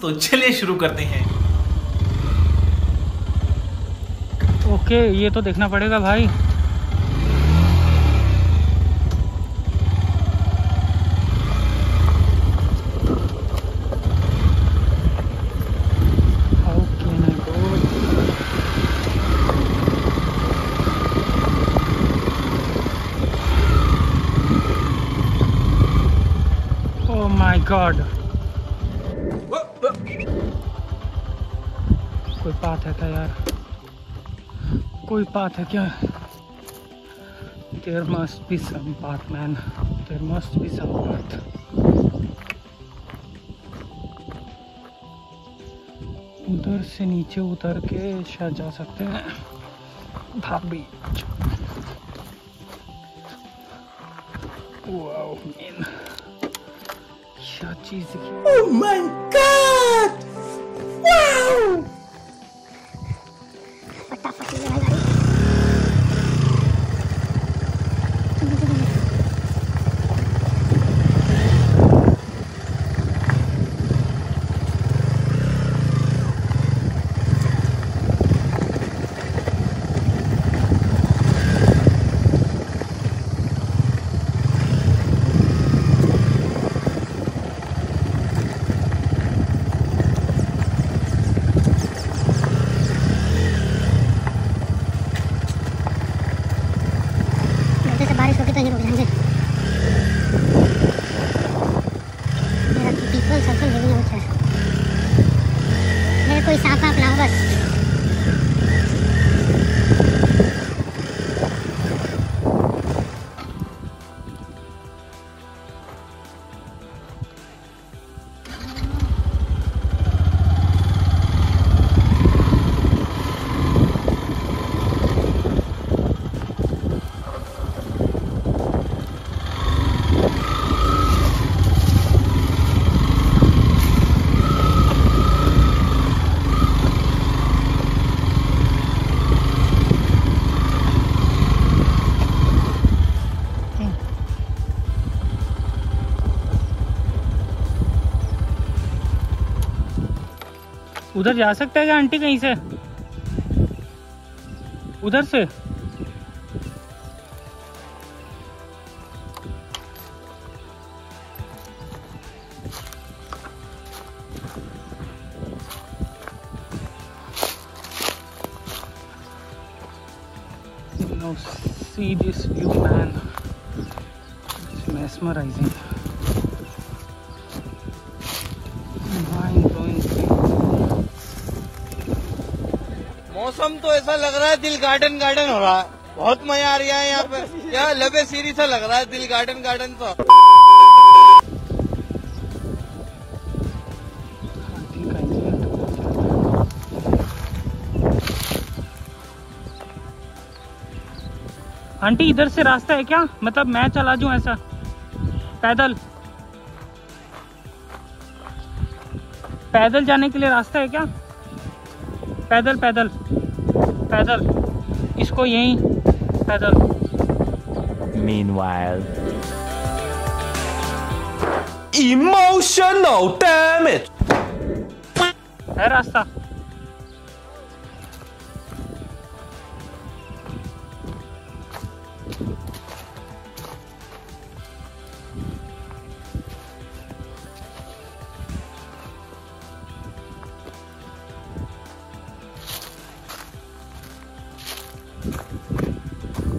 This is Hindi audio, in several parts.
तो चलिए शुरू करते हैं। ओके ये तो देखना पड़ेगा भाई। How पाथ है क्या यार। कोई पाथ है क्या? There must be some path man there must be some path उधर से नीचे उतर के शायद जा सकते हैं। भाभी वाओ मैन क्या चीज़ है? जल्दी से बारिश होगी तो ही रुक जाएँगे मेरा उधर जा सकता है क्या आंटी कहीं से उधर से Now see this view, man. It's mesmerizing. मौसम तो ऐसा लग रहा है, दिल गार्डन गार्डन हो रहा है। बहुत मज़ा आ रहा है यहाँ पे। क्या लबे सीरी सा लग रहा है, दिल गार्डन गार्डन तो। आंटी, इधर से रास्ता है क्या? मतलब मैं चला जाऊँ ऐसा? पैदल। पैदल जाने के लिए रास्ता है क्या? पैदल पैदल पैदल इसको यहीं पैदल Meanwhile. Emotional damage. है रास्ता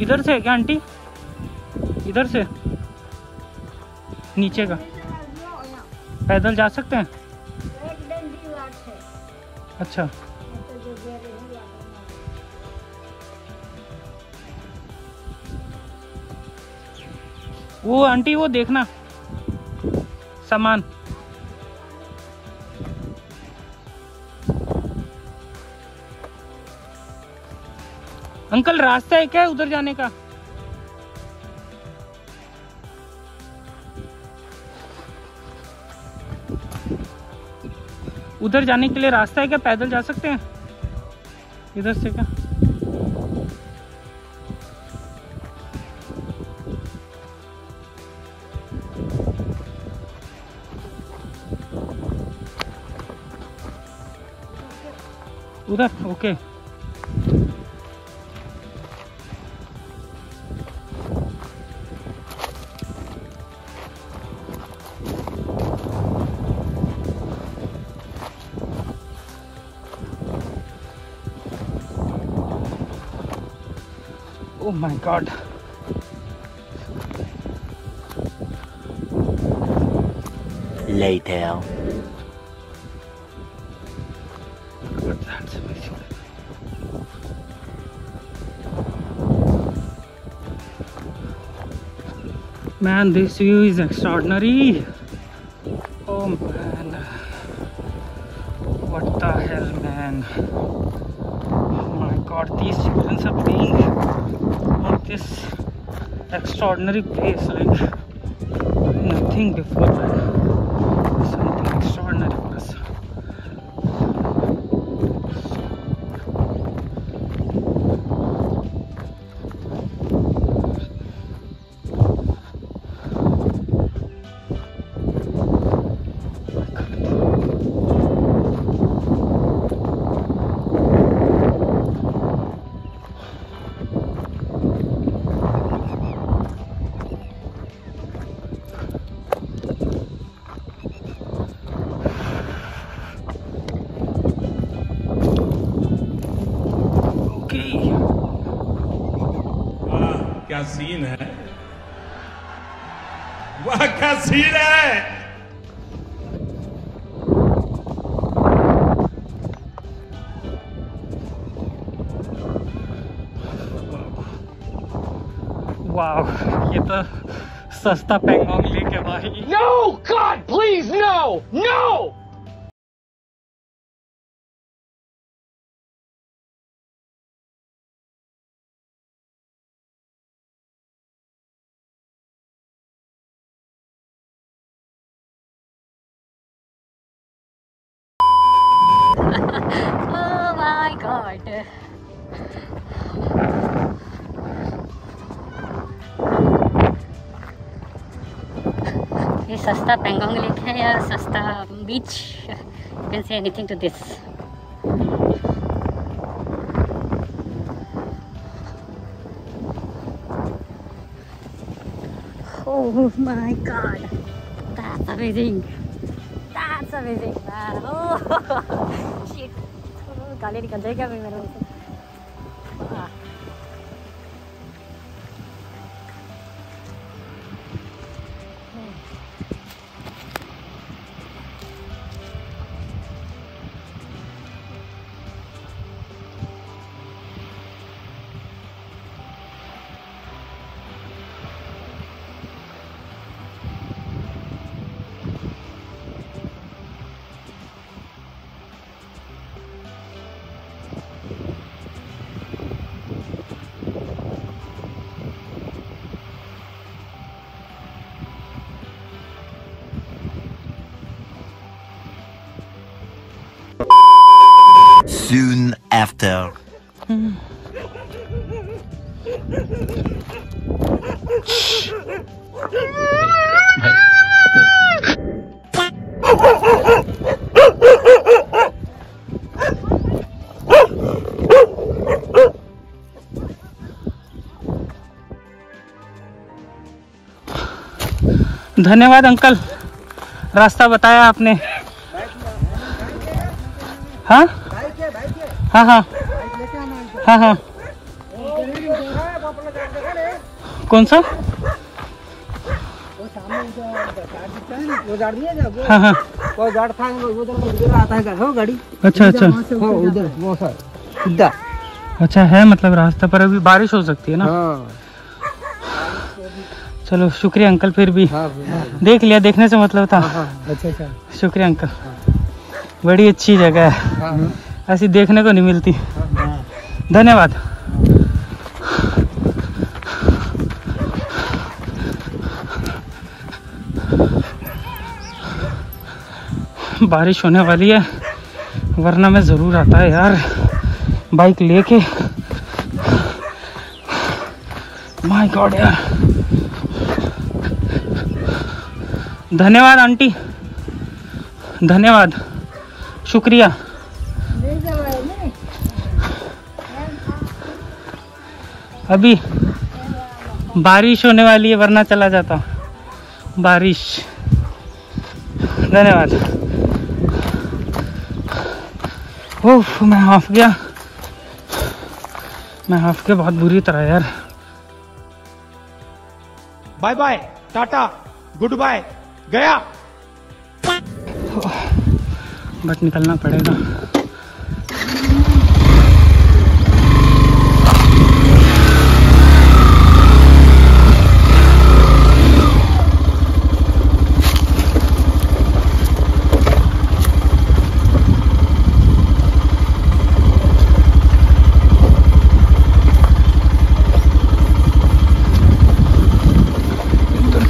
इधर से क्या, आंटी? इधर से? नीचे का? पैदल जा सकते हैं? अच्छा। वो आंटी, वो देखना। सामान। अंकल, रास्ता है क्या उधर जाने का? उधर जाने के लिए रास्ता है क्या? पैदल जा सकते हैं? इधर से क्या? उधर, okay. Oh my god. Later. What's that? Somebody- Man, this view is extraordinary. Oh man. What the hell, man? Oh my god, these children are playing this extraordinary place like nothing before क्या सीन है वाह क्या सीन है वाह ये तो सस्ता पेंगोंग लेके भाई No! God, please, no! No! Oh my god. ये सस्ता पेंगोंग लेक है या सस्ता beach you can say anything to this Oh my god. That's amazing. ताजा भेजेको ढले निकाल्छ क्या मेरो Soon after. धन्यवाद अंकल। रास्ता बताया आपने। हाँ? हाँ हाँ। हाँ हाँ। कौन सा? है वो हाँ। वो गाड़ी था उधर उधर आता है हो गाड़ी अच्छा अच्छा। हो उधर वो सीधा अच्छा है मतलब रास्ता पर अभी बारिश हो सकती है ना? हाँ चलो शुक्रिया अंकल फिर भी। हाँ देख लिया देखने से मतलब था। हाँ अच्छा अच्छा शुक्रिया अंकल। बड़ी अच्छी जगह है हाँ। ऐसी देखने को नहीं मिलती। धन्यवाद। बारिश होने वाली है, वरना मैं ज़रूर आता है यार बाइक लेके। माय गॉड यार। धन्यवाद आंटी। धन्यवाद। शुक्रिया। अभी बारिश होने वाली है वरना चला जाता। बारिश। धन्यवाद। ओह मैं हाफ़ गया। मैं हाफ़ गया बहुत बुरी तरह यार। Bye bye tata good bye गया। बट निकलना पड़ेगा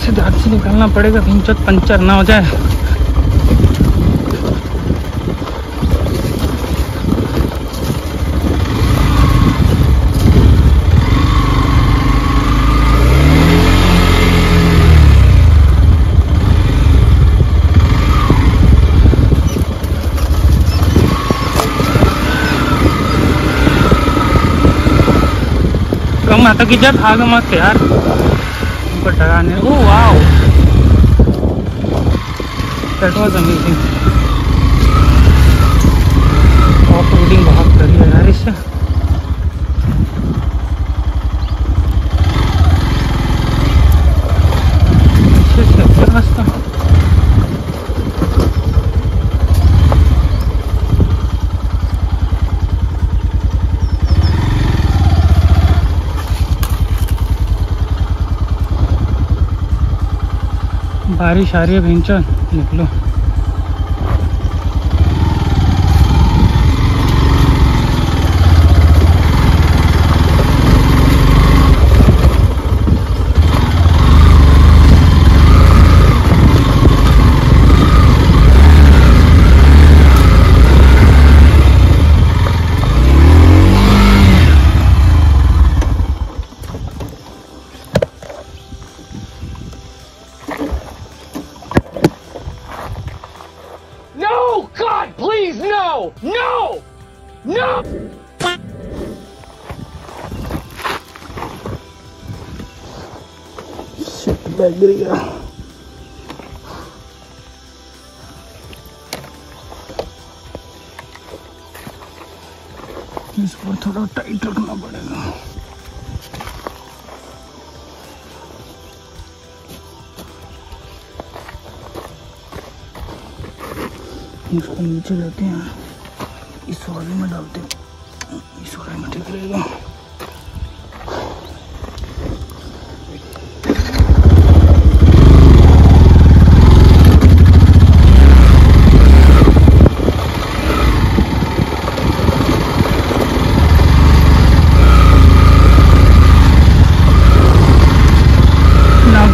इधर से निकलना पड़ेगा भिंचत पंचर ना हो जाए। कम की जब भाग मत यार। डराने oh wow. That was amazing. रोडिंग बहुत करी है यार इससे अच्छे से अच्छा रास्ता बारिश आ रही है निकलो। No! No! No! बैग गिर गया इसको थोड़ा टाइट रखना पड़ेगा इसको नीचे लेते हैं इस वाले में डालते हैं इस वाले में ठीक रहेगा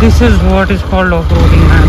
this is what is called off-roading man.